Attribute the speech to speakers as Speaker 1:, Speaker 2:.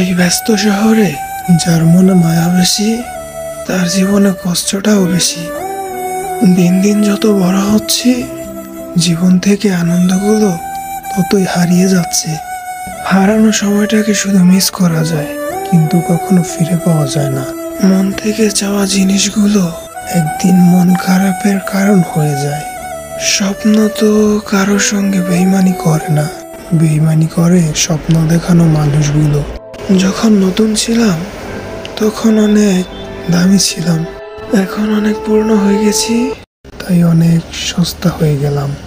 Speaker 1: এই ব্যস্ত শহরে, যার মনে মায়া বেশি, তার জীবনে কষ্টটাও বেশি। দিন দিন যত বড় হচ্ছে, জীবন থেকে আনন্দগুলো ততই হারিয়ে যাচ্ছে। হারানো সময়টাকে শুধু মিস করা যায়, কিন্তু কখনো ফিরে পাওয়া যায় না। মন থেকে চাওয়া জিনিসগুলো একদিন মন খারাপের কারণ হয়ে যায়। স্বপ্ন তো কারোর সঙ্গে বেইমানি করে না। বেইমানি করে স্বপ্ন দেখানো মানুষগুলো। যখন নতুন ছিলাম, তখন অনেক দামি ছিলাম। এখন অনেক পূর্ণ হয়ে গেছি, তাই অনেক সস্তা হয়ে গেলাম।